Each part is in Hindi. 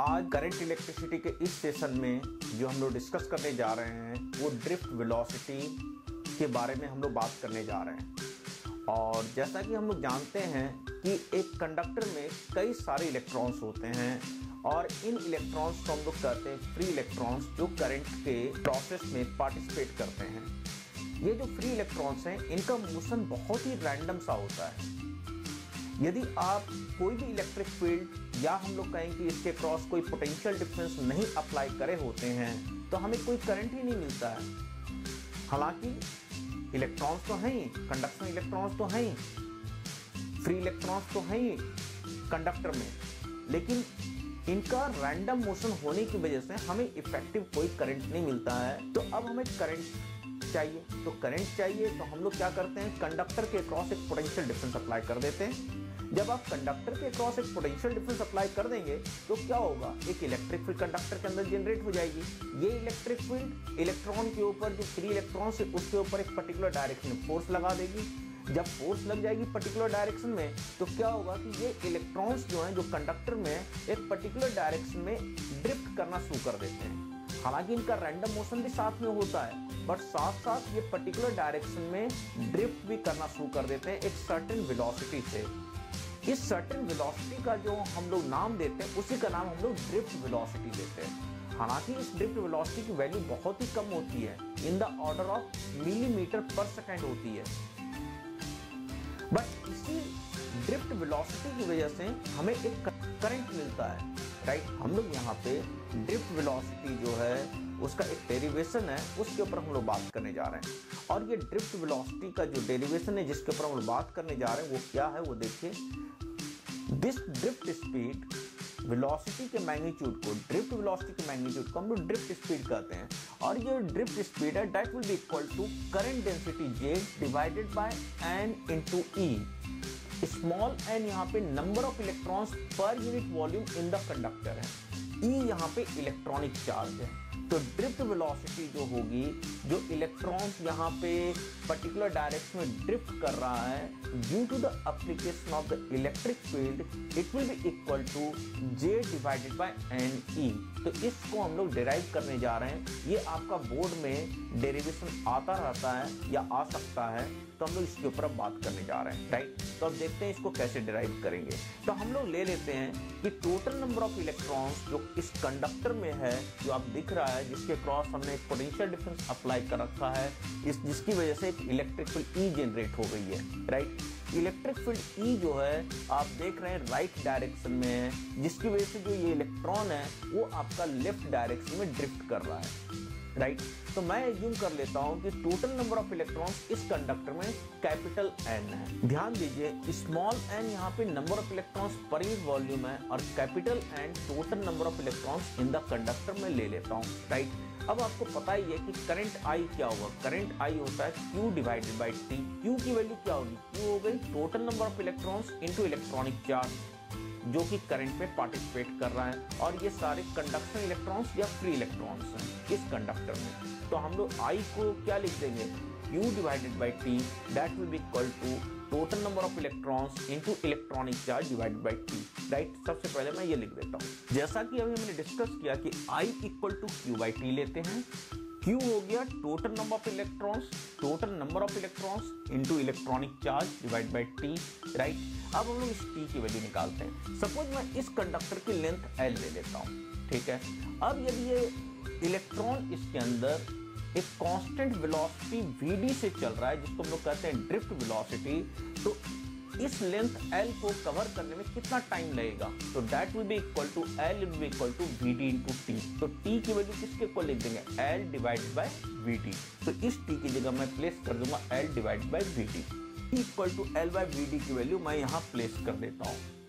आज करंट इलेक्ट्रिसिटी के इस सेशन में जो हम लोग डिस्कस करने जा रहे हैं, वो ड्रिफ्ट वेलोसिटी के बारे में हम लोग बात करने जा रहे हैं। और जैसा कि हम लोग जानते हैं कि एक कंडक्टर में कई सारे इलेक्ट्रॉन्स होते हैं और इन इलेक्ट्रॉन्स को हम लोग कहते हैं फ्री इलेक्ट्रॉन्स जो करंट के प्रोसेस में पार्टिसिपेट करते हैं। ये जो फ्री इलेक्ट्रॉन्स हैं, इनका मोशन बहुत ही रैंडम सा होता है। यदि आप कोई भी इलेक्ट्रिक फ़ील्ड या हम लोग कहें कि इसके क्रॉस कोई पोटेंशियल डिफरेंस नहीं अप्लाई करे होते हैं तो हमें कोई करंट ही नहीं मिलता है। हालाँकि इलेक्ट्रॉन्स तो हैं कंडक्शन इलेक्ट्रॉन्स तो हैं फ्री इलेक्ट्रॉन्स तो ही कंडक्टर में। लेकिन इनका रैंडम मोशन होने की वजह से हमें इफ़ेक्टिव कोई करंट नहीं मिलता है। तो अब हमें करंट चाहिए तो करंट चाहिए तो हम लोग क्या करते हैं कंडक्टर के क्रॉस एक पोटेंशियल डिफरेंस अप्लाई कर देते हैं। जब आप कंडक्टर के क्रॉस एक पोटेंशियल डिफरेंस अप्लाई कर देंगे तो क्या होगा, एक इलेक्ट्रिक फ़ील्ड कंडक्टर के अंदर जनरेट हो जाएगी। ये इलेक्ट्रिक फ़ील्ड इलेक्ट्रॉन के ऊपर, जो फ्री इलेक्ट्रॉन है, उसके ऊपर एक पर्टिकुलर डायरेक्शन फोर्स लगा देगी। जब फोर्स लग जाएगी पर्टिकुलर डायरेक्शन में तो क्या होगा कि ये इलेक्ट्रॉन्स जो हैं, जो कंडक्टर में एक पर्टिकुलर डायरेक्शन में ड्रिफ्ट करना शुरू कर देते हैं। हालाँकि इनका रैंडम मोशन भी साथ में होता है। बट साथ साथ ये पर्टिकुलर डायरेक्शन में ड्रिफ्ट भी करना शुरू कर देते हैं एक सर्टेन वेलोसिटी से। इस सर्टेन वेलोसिटी का जो हम लोग नाम देते हैं, उसी का नाम हम लोग ड्रिफ्ट वेलोसिटी देते हैं। हालाँकि इस ड्रिफ्ट वेलोसिटी की वैल्यू बहुत ही कम होती है in the order of millimetre per second होती है। बट इसी ड्रिफ्ट वेलोसिटी की वजह से हमें एक करंट मिलता है राइट हम लोग यहाँ पे ड्रिफ्ट वेलोसिटी जो है, उसका एक डेरिवेशन है, उसके ऊपर हम लोग बात करने जा रहे हैं। और ये ड्रिफ्ट वेलोसिटी का जो डेरिवेशन है, जिसके ऊपर हम लोग बात करने जा रहे हैं, वो क्या है, वो देखिए। दिस ड्रिफ्ट स्पीड वेलोसिटी के मैग्नीट्यूड को ड्रिफ्ट वेलोसिटी के मैग्नीट्यूड को हम लोग ड्रिफ्ट स्पीड कहते हैं। और ये ड्रिफ्ट स्पीड है that will be equal to current density J divided by n into e small n यहाँ पे number of electrons per unit volume in the conductor है। ई e यहाँ पे इलेक्ट्रॉनिक चार्ज है। तो ड्रिफ्ट वेलोसिटी जो होगी, जो इलेक्ट्रॉन्स यहाँ पे पर्टिकुलर डायरेक्शन में ड्रिफ्ट कर रहा है due to the application of the electric field it will be equal to J divided by n e तो इसको हम लोग डिराइव करने जा रहे हैं। ये आपका बोर्ड में डेरिवेशन आता रहता है या आ सकता है तो हम लोग इसके ऊपर अब बात करने जा रहे हैं राइट तो अब देखते हैं इसको कैसे डिराइव करेंगे। तो हम लोग ले लेते हैं कि टोटल नंबर ऑफ़ इलेक्ट्रॉन्स जो इस कंडक्टर में है, जो आप दिख रहा है जिसके क्रॉस हमने एक पोटेंशियल डिफरेंस अप्लाई कर रखा है। इस, जिसकी वजह से एक इलेक्ट्रिक फ़ील्ड ई जनरेट हो गई है राइट इलेक्ट्रिक फ़ील्ड ई जो है, आप देख रहे हैं राइट डायरेक्शन में है, जिसकी वजह से जो ये इलेक्ट्रॉन है, वो आपका लेफ़्ट डायरेक्शन में ड्रिफ्ट कर रहा है। राइट तो मैं एज्यूम कर लेता हूँ कि टोटल नंबर ऑफ़ इलेक्ट्रॉन्स इस कंडक्टर में कैपिटल एन है। ध्यान दीजिए स्मॉल एन यहाँ पे number of electrons per unit volume है और capital N total number of electrons in the conductor में ले लेता हूँ। राइट अब आपको पता ही है कि करंट आई क्या होगा? करंट आई होता है Q divided by T Q की वैल्यू क्या होगी? Q हो गई total number of electrons into electronic charge जो कि करंट में पार्टिसिपेट कर रहा है। और ये सारे कंडक्शन इलेक्ट्रॉन्स या फ्री इलेक्ट्रॉन्स हैं। इस कंडक्टर में? तो हम लोग आई को क्या लिख देंगे? U divided by T that will be equal to total number of electrons into electronic charge divided by T right सबसे पहले मैं ये लिख देता हूँ। जैसा कि अभी हमने डिस्कस किया कि I equal to Q by T लेते हैं। Q हो गया total number of electrons total number of electrons into electronic charge divide by T right अब हम लोग इस टी की वैल्यू निकालते हैं। सपोज़ मैं इस कंडक्टर की लेंथ एल ले लेता हूँ। ठीक है? अब यदि ये इलेक्ट्रॉन इसके अंदर एक कांस्टेंट वेलोसिटी वी से चल रहा है, जिसको हम लोग कहते हैं ड्रिफ्ट वेलोसिटी तो इस लेंथ L को कवर करने में कितना टाइम लगेगा? तो that will be equal to L will be equal to V D into T तो T की वैल्यू किसके इक्वल लिख देंगे? L डिवाइड बाय वी तो इस T की जगह मैं प्लेस कर दूँगा L divide by V equal to L by V की वैल्यू मैं यहाँ प्लेस कर देता हूँ.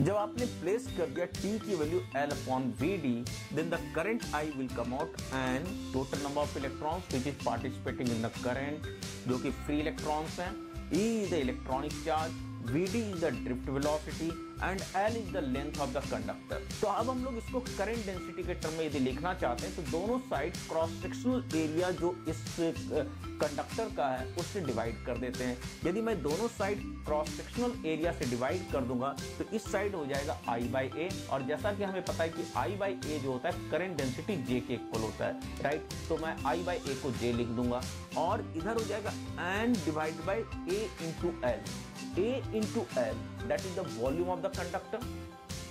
जब आपने प्लेस कर दिया टी की value L upon V D then the current I will come out and total number of electrons which is participating in the current जो कि फ्री इलेक्ट्रॉन्स हैं e the electronic charge V D is the drift velocity and L is the length of the conductor. तो अब हम लोग इसको करंट डेंसिटी के टर्म में यदि लिखना चाहते हैं तो दोनों साइड क्रॉस सेक्शनल एरिया जो इस कंडक्टर का है, उससे डिवाइड कर देते हैं। यदि मैं दोनों साइड क्रॉस सेक्शनल एरिया से डिवाइड कर दूँगा तो इस साइड हो जाएगा आई बाई ए और जैसा कि हमें पता है कि आई बाई ए जो होता है करंट डेंसिटी जे के इक्वल होता है राइट तो मैं आई बाई ए को जे लिख दूँगा। और इधर हो जाएगा N divide by A into L A into L, that is the volume of the conductor.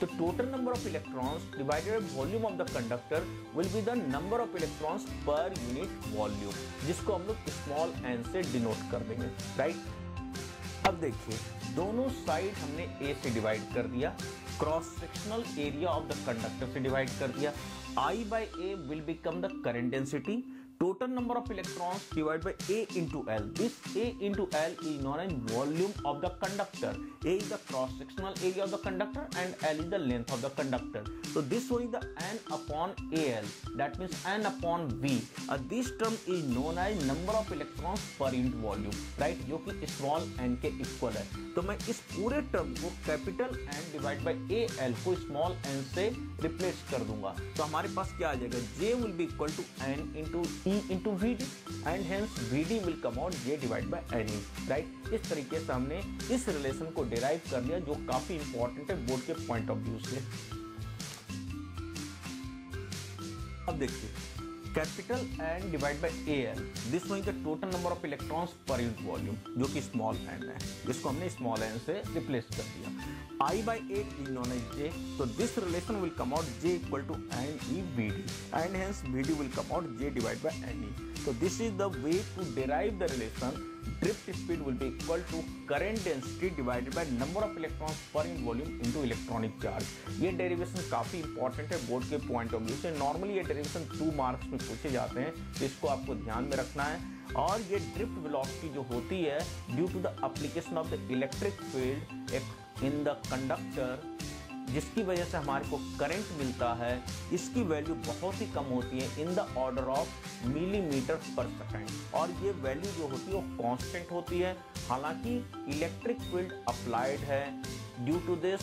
The total number of electrons divided by volume of the conductor will be the number of electrons per unit volume जिसको हम लोग small n से denote कर देंगे right अब देखिए दोनों साइड हमने A से डिवाइड कर दिया cross sectional area of the conductor से डिवाइड कर दिया I by A will become the current density total number of electrons divide by A into L this A into L is none n volume of the conductor A is the cross sectional area of the conductor and L is the length of the conductor तो दिस वो is the n upon A L that means n upon V this term is known as number of electrons per unit volume right जो कि स्मॉल एन के इक्वल है. तो मैं इस पूरे टर्म को capital N divide by A L को स्मॉल एन से रिप्लेस कर दूँगा. तो हमारे पास क्या आ जाएगा? J will be equal to n into E into VD and hence VD will come out, J divided by NE right? इस तरीके से हमने इस रिलेशन को डिराइव कर लिया, जो काफ़ी इंपॉर्टेंट है बोर्ड के पॉइंट ऑफ़ व्यू से। अब देखिए। Capital N divide by A L this one the total number of electrons per unit volume जो कि स्मॉल एन है, जिसको हमने स्मॉल एन से रिप्लेस कर दिया। I by A is known as J तो this relation will come out J equal to n e V D and hence V D will come out J divide by n e तो this is the way to derive the relation drift speed will be equal to current density divided by number of electrons per unit volume into electronic charge. ये डेरिवेशन काफ़ी इंपॉर्टेंट है बोर्ड के पॉइंट ऑफ़ व्यू से। नॉर्मली ये डेरिवेशन टू मार्क्स में पूछे जाते हैं तो इसको आपको ध्यान में रखना है। और ये ड्रिफ्ट वेलोसिटी जो होती है due to the application of the electric field in the conductor जिसकी वजह से हमारे को करंट मिलता है, इसकी वैल्यू बहुत ही कम होती है in the order of millimetre per second और ये वैल्यू जो होती है, वो कांस्टेंट होती है। हालाँकि इलेक्ट्रिक फ़ील्ड अप्लाइड है due to this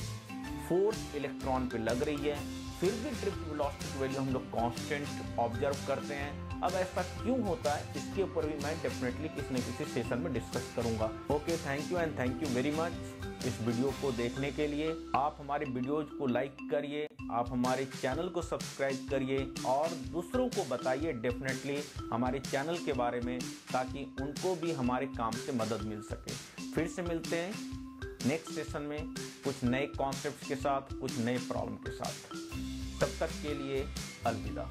force electron पे लग रही है। फिर भी ड्रिफ्ट वेलोसिटी वैल्यू हम लोग कांस्टेंट ऑब्ज़र्व करते हैं। अब ऐसा क्यों होता है? इसके ऊपर भी मैं डेफिनेटली किसी न किसी सेशन में डिस्कस करूँगा। Okay thank you and thank you very much इस वीडियो को देखने के लिए। आप हमारे वीडियोज़ को लाइक करिए, आप हमारे चैनल को सब्सक्राइब करिए और दूसरों को बताइए डेफिनेटली हमारे चैनल के बारे में ताकि उनको भी हमारे काम से मदद मिल सके। फिर से मिलते हैं नेक्स्ट सेशन में कुछ नए कॉन्सेप्ट के साथ, कुछ नए प्रॉब्लम के साथ। तब तक के लिए अलविदा।